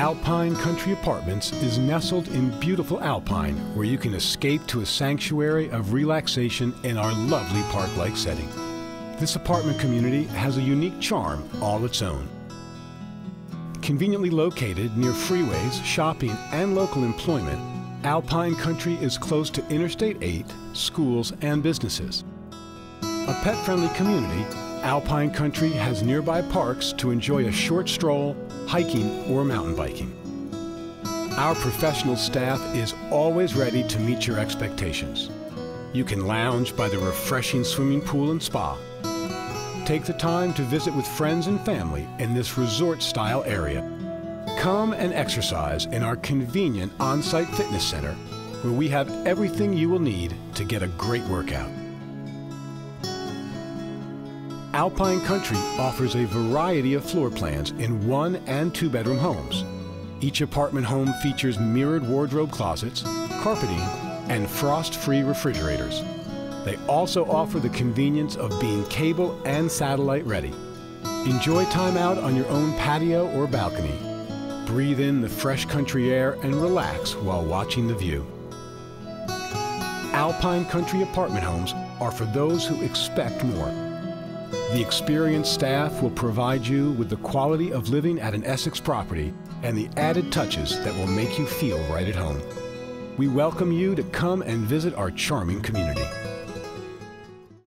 Alpine Country Apartments is nestled in beautiful Alpine, where you can escape to a sanctuary of relaxation in our lovely park-like setting. This apartment community has a unique charm all its own. Conveniently located near freeways, shopping, and local employment, Alpine Country is close to Interstate 8, schools, and businesses. A pet-friendly community, Alpine Country has nearby parks to enjoy a short stroll, hiking, or mountain biking. Our professional staff is always ready to meet your expectations. You can lounge by the refreshing swimming pool and spa. Take the time to visit with friends and family in this resort-style area. Come and exercise in our convenient on-site fitness center where we have everything you will need to get a great workout. Alpine Country offers a variety of floor plans in one and two bedroom homes. Each apartment home features mirrored wardrobe closets, carpeting, and frost-free refrigerators. They also offer the convenience of being cable and satellite ready. Enjoy time out on your own patio or balcony. Breathe in the fresh country air and relax while watching the view. Alpine Country apartment homes are for those who expect more. The experienced staff will provide you with the quality of living at an Essex property and the added touches that will make you feel right at home. We welcome you to come and visit our charming community.